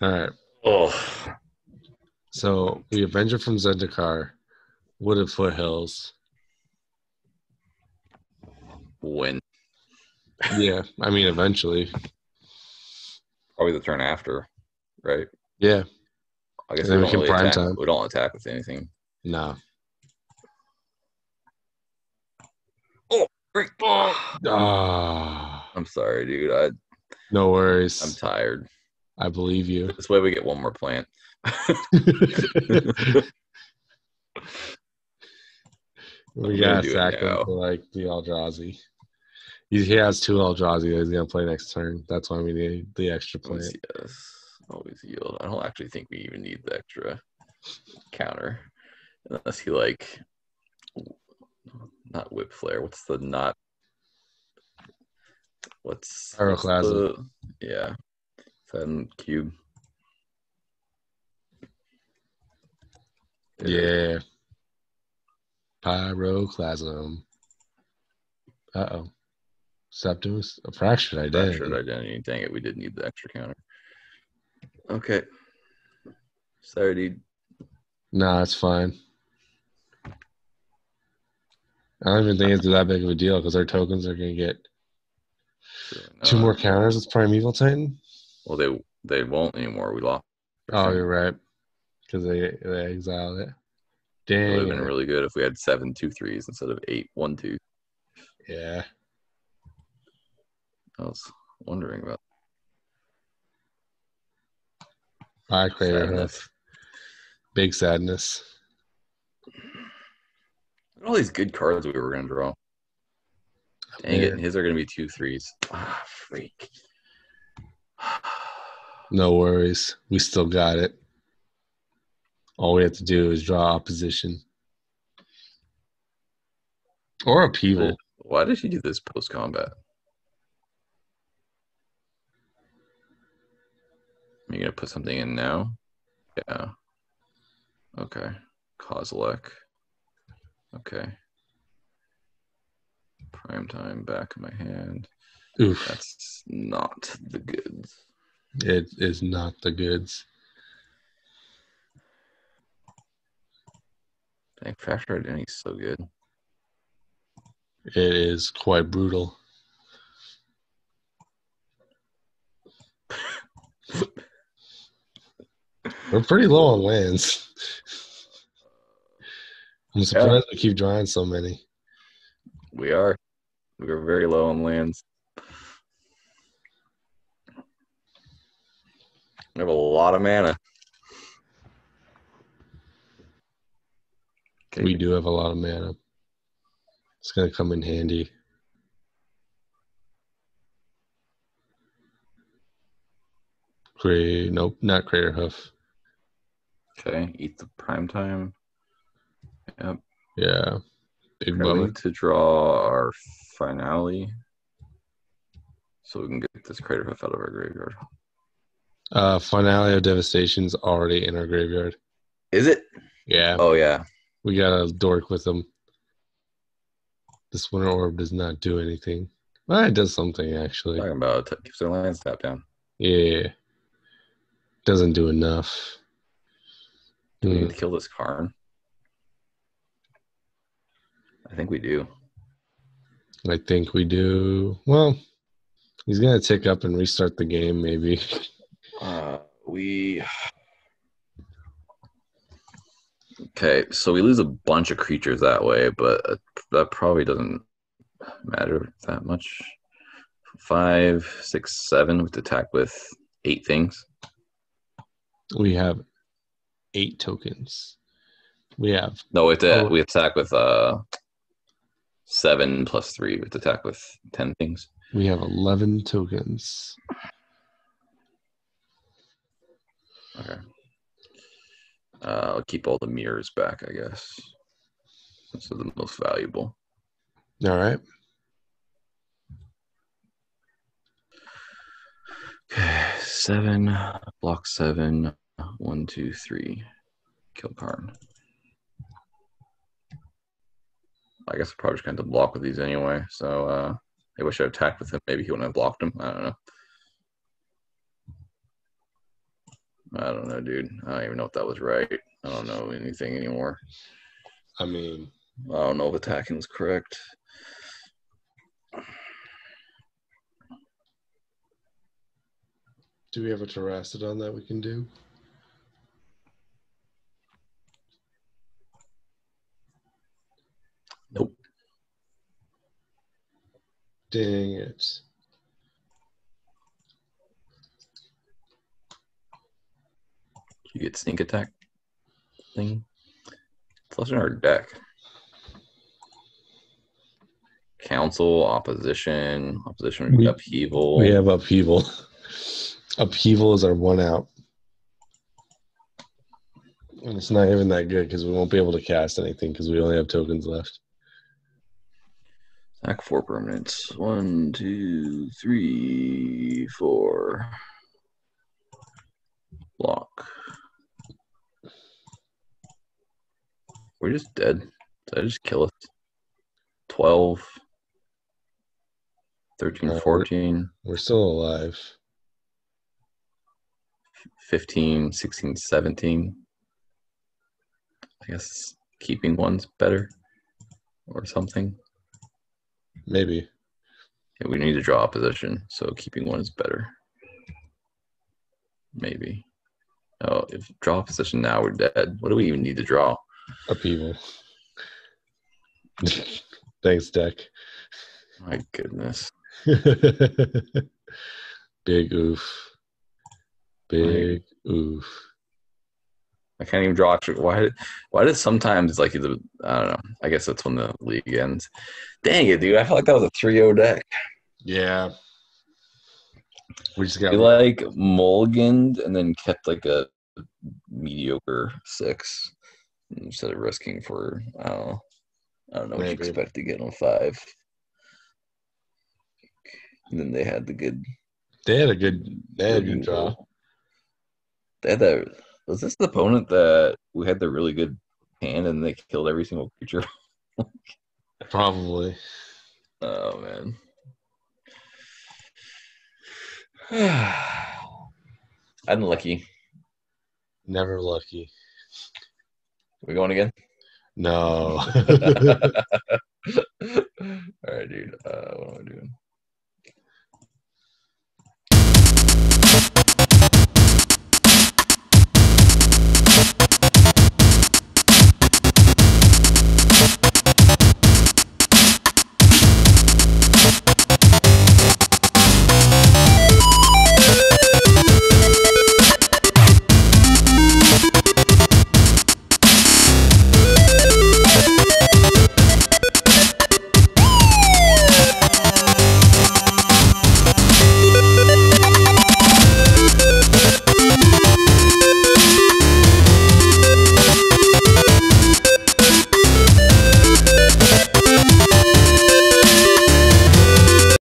All right. oh So the Avenger from Zendikar, Wooded Foothills. Win. Yeah, I mean, eventually. Probably the turn after, right? Yeah, I guess we don't can really prime attack. time. We don't attack with anything. no. Ah, I'm sorry, dude. I no worries. I'm tired. I believe you. This way we get one more plant. we I'm gotta sack now. for like the Eldrazi. He, he has two Eldrazi that he's gonna play next turn. That's why we need the extra Always yes. Always yield. I don't actually think we even need the extra counter. Unless he like not Whipflare. What's the not what's, what's Pyroclasm. the- yeah. Then cube. Yeah. Pyroclasm. Uh oh. Septimus, a fractured identity. Fractured identity. Dang it, we did need the extra counter. Okay. Sorry, dude. Nah, it's fine. I don't even think it's that big of a deal because our tokens are gonna get two Uh, more counters with Primeval Titan. Well, they they won't anymore. We lost. Oh, you're right. Because they they exiled it. It would have been really good if we had seven two threes instead of eight one two. Yeah. I was wondering about Hoof. sadness. Big sadness. All these good cards we were gonna draw. Dang it, and his are gonna be two threes. Ah, freak. No worries. We still got it. All we have to do is draw opposition. Or upheaval. Why did he do this post combat? Are you gonna put something in now? Yeah. Okay. Kozilek. Okay. Prime time back of my hand. Oof. That's not the goods. It is not the goods. Dang, Fractured Identity's so good. It is quite brutal. We're pretty low on lands. I'm surprised we keep drawing so many. We are. We are very low on lands. We have a lot of mana. Okay. We do have a lot of mana. It's gonna come in handy. Cray, nope, not Crater Hoof. Okay, eat the prime time. Yep. Yeah, big we need to draw our finale so we can get this crater hoof out of our graveyard. Uh, Finale of Devastation's already in our graveyard. Is it? Yeah, Oh yeah. we got a dork with them. This Winter Orb does not do anything. Well, it does something actually. Talking about it keeps their lands tapped down. Yeah, doesn't do enough. Do we need to kill this Karn? I think we do. I think we do. Well, he's gonna tick up and restart the game, maybe. Uh, we. Okay, so we lose a bunch of creatures that way, but uh, that probably doesn't matter that much. Five, six, seven with attack with eight things. we have eight tokens. We have No, we, Oh. we attack with uh seven plus three with attack with ten things. we have eleven tokens. Okay. Uh, I'll keep all the mirrors back, I guess. Those are the most valuable. All right. Okay, seven, block seven, one, two, three. Kill Karn. I guess I probably just kind of block with these anyway. So uh, I wish I attacked with him. Maybe he wouldn't have blocked him. I don't know. I don't know, dude. I don't even know if that was right. I don't know anything anymore. I mean, I don't know if attacking was correct. Do we have a Terastodon that we can do? Dang it. You get sneak attack thing. It's less in our deck. Council, opposition, opposition, We- upheaval. We have upheaval. upheaval is our one out. And it's not even that good because we won't be able to cast anything because we only have tokens left. Attack four permanents. One, two, three, four. Block. We're just dead. Did I just kill us? 12, 13, Uh, we're- 14, We're still alive. 15, 16, 17. I guess keeping one's better or something. Maybe. Yeah, we need to draw opposition, so keeping one is better. Maybe. Oh, if draw opposition now, we're dead. What do we even need to draw? Upheaval. Thanks, deck. My goodness. Big oof. Big oof. I can't even draw. Why? Did, why does sometimes like the I don't know. I guess that's when the league ends. Dang it, dude! I felt like that was a 3-0 deck. Yeah. We just got We like mulliganed and then kept like a mediocre six instead of risking for I don't know. I don't know what you expect to get on five. And then they had the good. they had a good they had a good draw. They had that. Was this the opponent that we had the really good hand and they killed every single creature? Probably. Oh man. Unlucky. Never lucky. We going again? No. All right, dude. Uh,